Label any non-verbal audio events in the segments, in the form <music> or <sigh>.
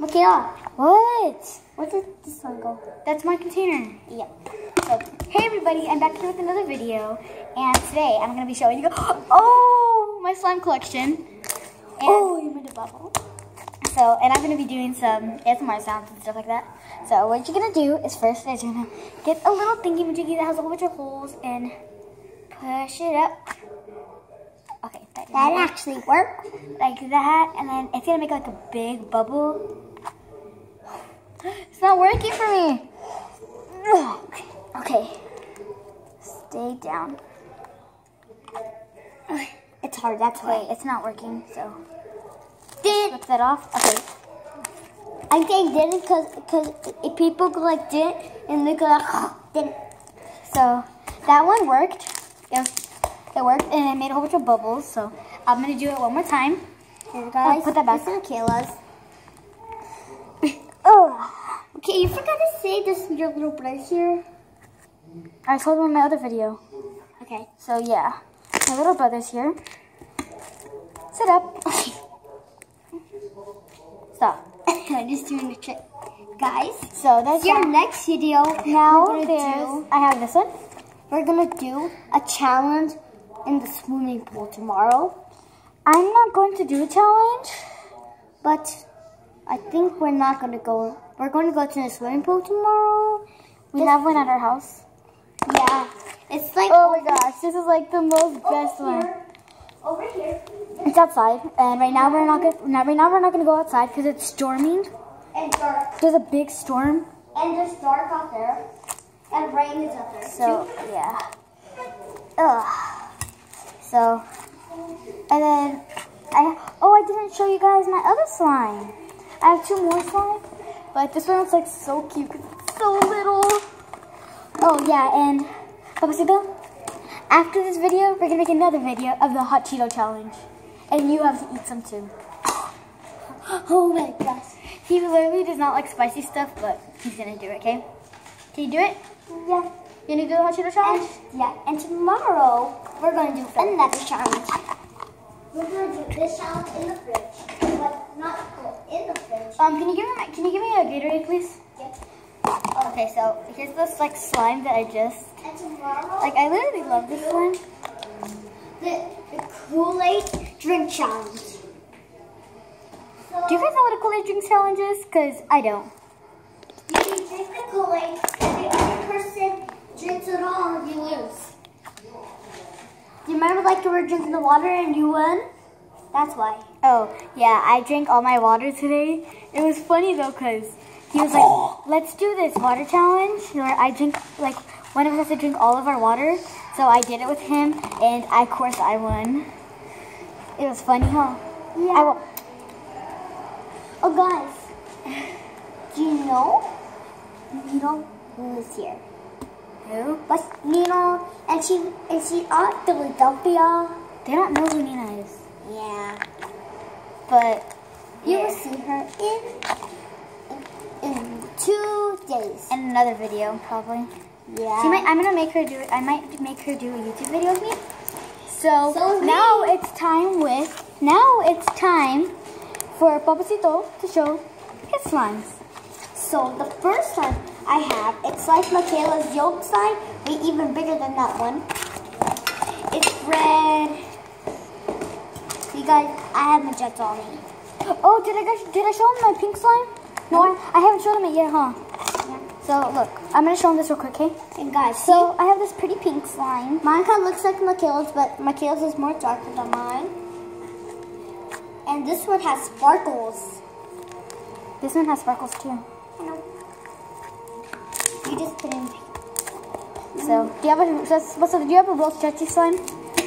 Michaela, What? where did this one go? That's my container. Yep. So, hey everybody, I'm back here with another video, and today I'm gonna be showing you. Oh, my slime collection. And, Oh, you made a bubble. So, and I'm gonna be doing some ASMR sounds and stuff like that. So, what you're gonna do is first, is you're gonna get a little thingy majiggy that has a whole bunch of holes and push it up. That, actually worked. like that, and then it's gonna make like a big bubble. <gasps> It's not working for me. <sighs> Okay, stay down. <sighs> It's hard, that's why. it's not working, so Did flip that off. Okay, I think didn't because because if people go like did and they go like <gasps> didn't. so that one worked. It, it worked, and it made a whole bunch of bubbles. So I'm gonna do it one more time. Here, guys, put that back. This is Michaela's. oh, okay. You forgot to say this. Your little brother's here. I told him in my other video. Okay. So yeah, my little brother's here. Sit up. <laughs> Stop. <laughs> I'm just doing the trick, guys. So that's Your that. next video Now we're gonna there's. do. I have this one. We're gonna do a challenge in the swimming pool tomorrow, I'm not going to do a challenge. but I think we're not gonna go. We're going to go to the swimming pool tomorrow. We have one at our house. Yeah, it's like Oh my gosh, this is like the most best one. Over here. It's outside, and right now we're not gonna. Now, right now we're not gonna go outside because it's storming. And dark. There's a big storm, And there's dark out there. And rain is out there. so yeah. Ugh. So, and then I. Oh, I didn't show you guys my other slime. I have two more slime, but this one looks like so cute 'cause it's so little. Oh yeah, and Papacito, after this video, we're gonna make another video of the hot Cheeto challenge, and you have to eat some too. <gasps> Oh my gosh. He literally does not like spicy stuff, but he's gonna do it, okay? Can you do it? Yeah. You gonna do the hot Cheeto And, challenge? yeah. And tomorrow we're going to do another challenge. We're going to do this challenge in the fridge, but not in the fridge. Um, can you give me my, can you give me a Gatorade, please? Okay, so here's this like slime that I just And tomorrow, like. I literally love this slime. the, the Kool-Aid drink challenge. So, Do you guys know what a Kool-Aid drink challenge is? Cause I don't. you drink the Kool-Aid, and the other person drinks it all, you lose. Do you remember like you were drinking the water and you won? That's why. Oh yeah, I drank all my water today. It was funny though, cause he was like, <gasps> "Let's do this water challenge where I drink like one of us has to drink all of our water." So I did it with him, and I, of course I won. It was funny, huh? Yeah. I will. Oh, guys, <laughs> do you know Nino who is here? Who? But Nina? and she and she at Philadelphia. They don't know who Nina is, Yeah, but you yeah. will see her in, in in two days. in another video probably. Yeah. She might, I'm gonna make her do. I might make her do a YouTube video with me. So, So now me. it's time with now it's time for Papacito to show his slimes. So the first one I have, it's like Michaela's yolk sign, but even bigger than that one. It's red. You guys, I have magenta on it. Oh, did I did I show him my pink slime? No, I, I haven't showed him it yet, huh? Yeah. So look, I'm gonna show him this real quick, okay? And guys, So I have this pretty pink slime. Mine kind of looks like Michaela's, but Michaela's is more darker than mine. And this one has sparkles. This one has sparkles too. You just put in. So do you have a so, do you have a real stretchy slime?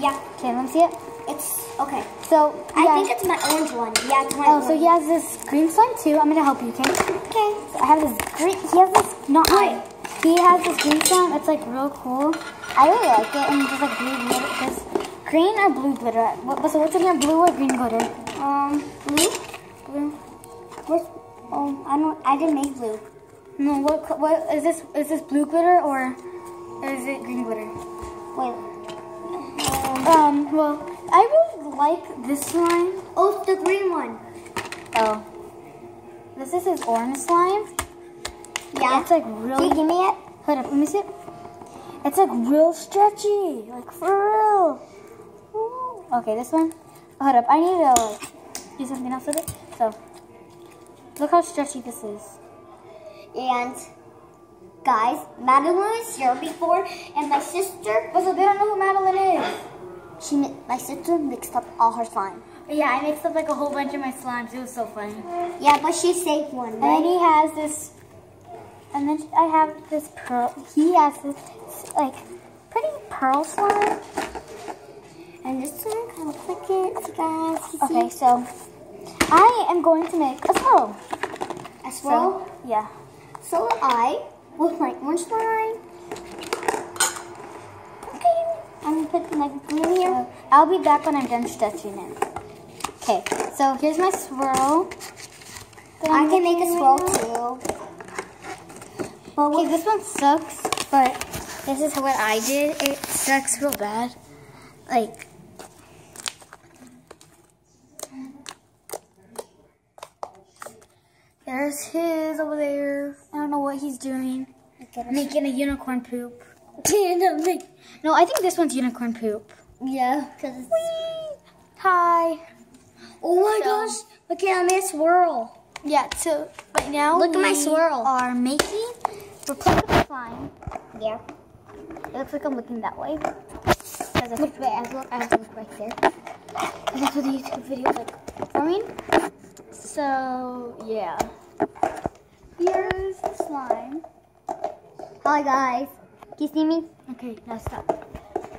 Yeah, Okay, let me see it. it's okay. So I yeah. think it's my orange one. Yeah, it's my Oh, orange. so he has this green slime too. I'm gonna help you, okay? Okay. So I have this green. He has this. Not I. He has this green slime. It's like real cool. I really like it, and just like blue glitter. This green or blue glitter. What, so what's in here? Blue or green glitter? Um, blue. Blue. Where's? Oh, I don't. I didn't make blue. No. What? What is this? Is this blue glitter or is it green glitter? Wait. Um, Um. Well, I really like this slime. oh, it's the green one. Oh. This is his orange slime. Yeah. It's like really. give me it? Hold up, let me see it. It's like real stretchy, like for real. Ooh. Okay, this one. Hold up, I need to like, do something else with it. So, look how stretchy this is. And guys, Madeline was here before, and my sister, so they don't know who Madeline is. she, my sister mixed up all her slime. Yeah, I mixed up like a whole bunch of my slimes. It was so funny. Yeah, but she saved one, And then he has this, and then I have this pearl. He has this like pretty pearl slime. And this one kind of like it, you guys. You Okay, see? so I am going to make a swirl. As well, So, yeah. So I with my orange slime. Okay, I'm gonna put my glue here. I'll be back when I'm done stretching it. Okay, so here's my swirl. that I can make a swirl too. But Okay, this one sucks, but this is what I did. It sucks real bad. Like, there's his over there. I don't know what he's doing. Making a unicorn poop. <laughs> No, I think this one's unicorn poop. yeah, because it's. Hi. Oh my So- gosh! Look at made swirl. Yeah, so right now Look at my swirl. are making, we're putting the slime. Yeah. It looks like I'm looking that way. Because I Look, wait, I have to look, I have to look right there. that's what the YouTube video is like forming. So, yeah. Here's the slime. Hi guys. Can you see me? Okay, now stop.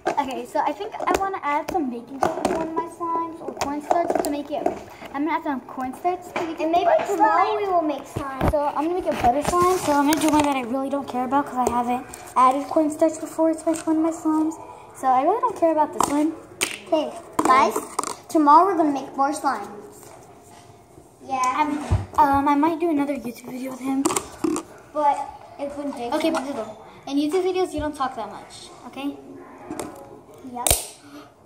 Okay, so I think I want to add some baking soda to one of my slimes or cornstarch to make it. I'm gonna add some cornstarch to make it. And maybe tomorrow slime. we will make slime. So I'm gonna make a butter slime. So I'm gonna do one that I really don't care about because I haven't added cornstarch before. It's like one of my slimes. So I really don't care about this one. Okay, guys. Tomorrow we're gonna make more slimes. Yeah. I'm, um, I might do another YouTube video with him. but it's been big. Okay, but. In YouTube videos, you don't talk that much. Okay? Yep.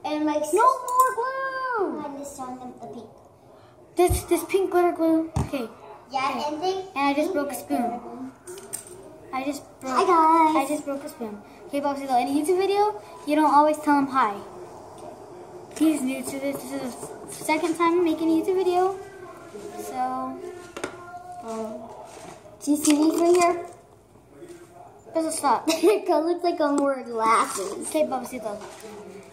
And like No more glue. I just showing them the pink. This this pink glitter glue. Okay. Yeah, and they. And I just broke a spoon. I just broke. Hi guys. I just broke a spoon. Okay, Boxy, though, in a YouTube video, you don't always tell him hi. He's new to this. This is the second time I'm making a YouTube video. So, um, Do you see these right here? just stop. <laughs> it looks like I'm wearing glasses. Okay, Boxy, though.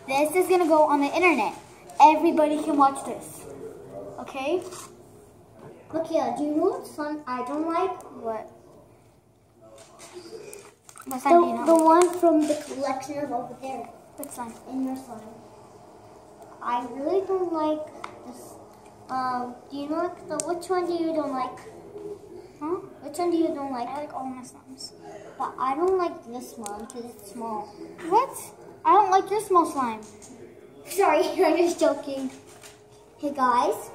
This is gonna go on the internet. Everybody can watch this. Okay? Look here. Do you know what slime I don't like? What? What The, do you know? the one from the collection of over there What sign? in your. I really don't like this. Um, do you know like, the which one do you don't like? Huh? Which one do you don't like? I like all my slimes. But I don't like this one because it's small. What? I don't like your small slime. Sorry, <laughs> I'm just joking. Hey guys,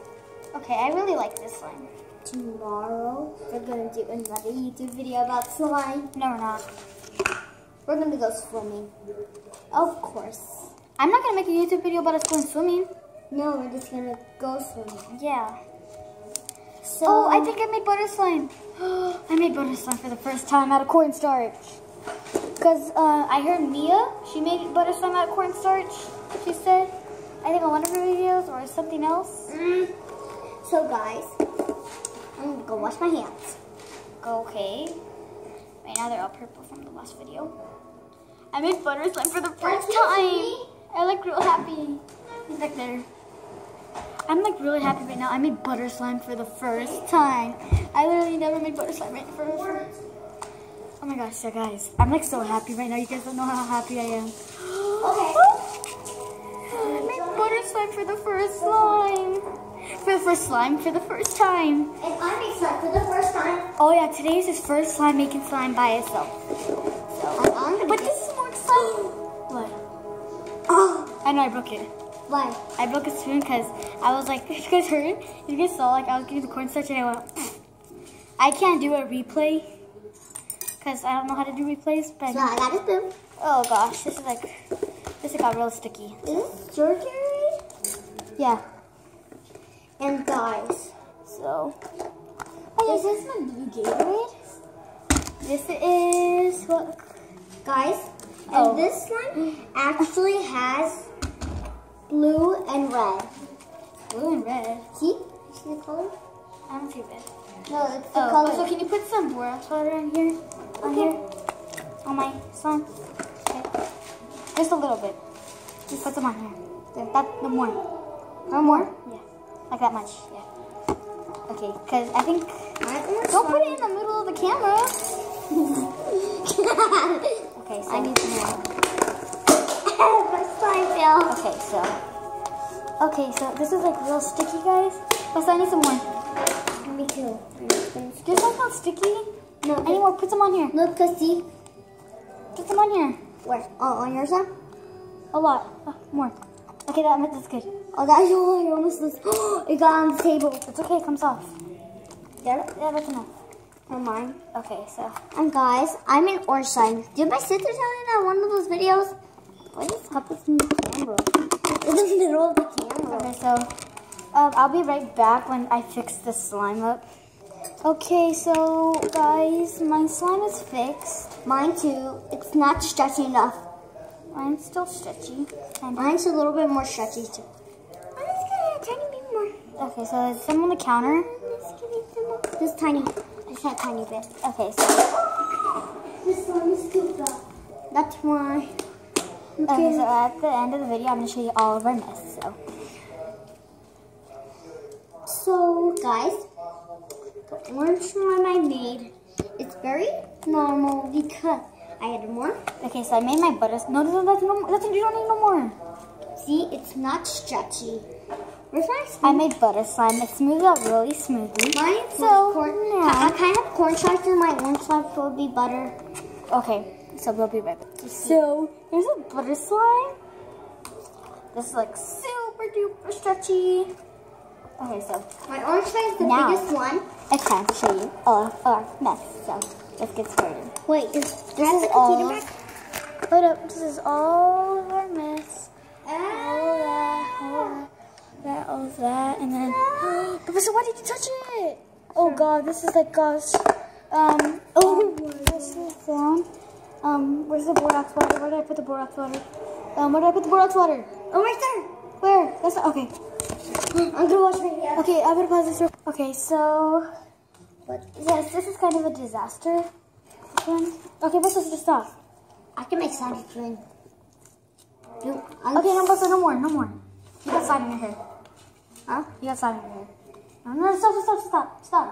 Okay, I really like this slime. tomorrow we're gonna do another YouTube video about slime. No, we're not. We're gonna go swimming. Of course. I'm not gonna make a YouTube video about us going swimming. No, we're just gonna go swimming. Yeah. So Oh, I think I made butter slime. <gasps> I made butter slime for the first time out of cornstarch. Cause uh, I heard Mia, she made butter slime out of cornstarch. She said, I think on one of her videos or something else. Mm. So guys, I'm gonna go wash my hands. Okay. Right now they're all purple from the last video. I made butter slime for the first time. me. I look real happy. He's back there. I'm like really happy right now. I made butter slime for the first time. I literally never made butter slime right for the first. Oh my gosh, yeah, guys. I'm like so happy right now. You guys don't know how happy I am. Okay. <gasps> I made butter slime for the first slime. For the first slime for the first time. And I made slime for the first time. Oh yeah, today is his first slime making slime by itself. Gonna But this is more exciting. What? Oh, <gasps> I know I broke it. Why? I broke a spoon because I was like, <laughs> you guys heard? You guys saw like I was getting the cornstarch and I went. I can't do a replay because I don't know how to do replays. But So I got a spoon. oh gosh, this is like this got real sticky. Is this surgery? Yeah. And guys, So. Oh is this my new Gatorade? This is what? Guys, oh. and this slime actually has blue and red. Blue and red. See? You see the color? I don't see red. No, it's the Oh, color. so can you put some borax water in here? On here? On my slime? Okay. Just a little bit. Just put some on here. There, that, no more. No more? Yeah. Like that much, yeah. Okay, because I think... Don't put it in the middle of the camera. <laughs> Okay, so... I need some more. Okay, so... Okay, so this is like real sticky, guys. So I need some more. Me too. Yours like not sticky? No, Any more? Put some on here. Look, cause see Put some on here. where? Oh, on your side? A lot. Uh, more. Okay, that, that's good. Oh, that's <laughs> oh, it almost was. <gasps> it got on the table. It's okay, it comes off. Yeah, Yeah, that's enough. On mine. Okay, so And guys, I'm in orange slime. Did my sister tell you that one of those videos? What is up with the camera? It's in the middle of the camera. okay, so um, I'll be right back when I fix the slime up. Okay, so guys, my slime is fixed. Mine too. It's not stretchy enough. Mine's still stretchy. And Mine's a little bit more stretchy too. Mine's got a tiny bit more. okay, so there's some on the counter. It some tiny. Just that tiny bit. Okay, so This one is too big. That's why. Okay, so at the end of the video, I'm gonna show you all of our mess. So So, guys, the orange slime I made, it's very normal because I added more. okay, so I made my butter. No, no, no, that's no. That's you don't need no more. See, it's not stretchy. Where's my I made butter slime. It smoothed out really smoothly. Mine So, corn. now- I kind of cornstarch in my orange slime, so it'll be butter. Okay, so we'll be right back. So, here's a butter slime. This is like super duper stretchy. Okay, so My orange slime is the Now. biggest one. it's time to show you all of our mess. So, let's get started. Wait, is This is all. Hold up, this is all of our mess. All of that, all of that, all of that, and then. <gasps> Professor, why did you touch it? Oh god, this is like gosh. Um. Oh, this is down. Um, where's the borax water? Where did I put the borax water? Um, where did I put the borax water? Oh, right there. Where? That's not, okay. I'm gonna watch my. Okay, I'm gonna pause this. real- Okay, so. But yes, this is kind of a disaster. Okay, what's this? Stop. I can make slime drink. You, Okay, no, Buster, no more, no more. You got slime in your hair. Huh? You got slime in your hair. No, no, stop, stop, stop, stop.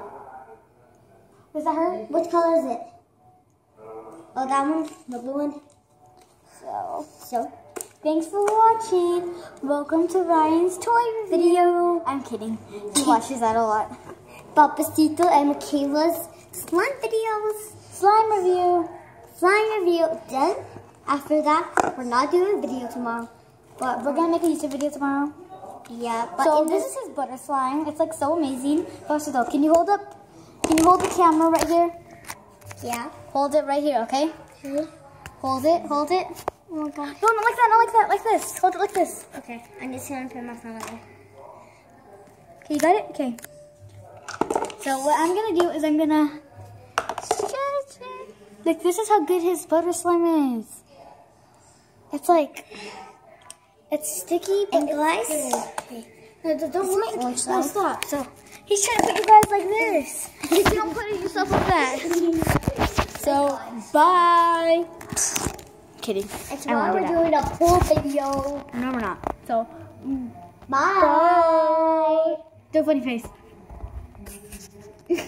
Does that hurt? Which color is it? Oh, that one, the blue one. So, So, thanks for watching. Welcome to Ryan's toy video. I'm kidding. He watches that a lot. Papacito and Michaela's slime videos. Slime review. Slime review. Then, after that, we're not doing a video tomorrow. But We're gonna make a YouTube video tomorrow. yeah, but so in this is his butter slime. It's like so amazing. Buster, though, can you hold up? Can you hold the camera right here? yeah. Hold it right here, okay? Hold it, hold it. Oh my god. No, not like that, not like that, like this. Hold it like this. Okay, I'm just gonna put my phone away. Okay, you got it? Okay. So what I'm gonna do is I'm gonna stretch it. Like this is how good his butter slime is. It's like it's sticky, but And guys, no, don't It's make orange no, stop. So he's trying to put you guys like this. you <laughs> don't put it yourself like that. <laughs> So, bye. Kidding. And tomorrow we're doing a pool video. No, we're not. So, bye. Bye. Do a funny face. <laughs>